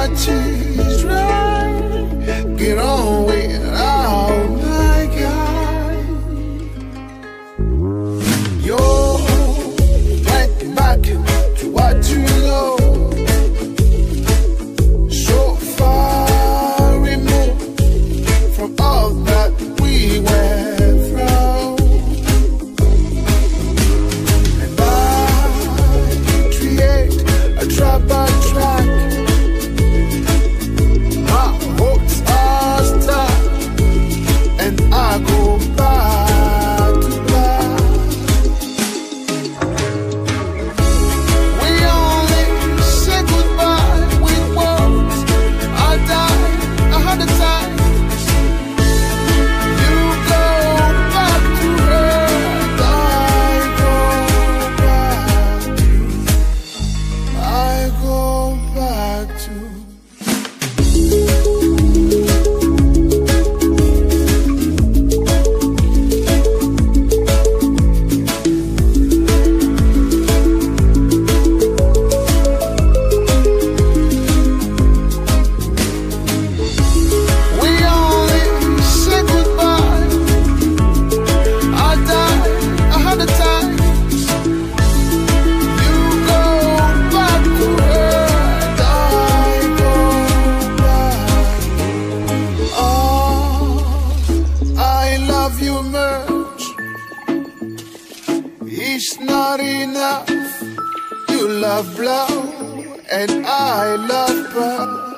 battu It's not enough. You love blow and I love power.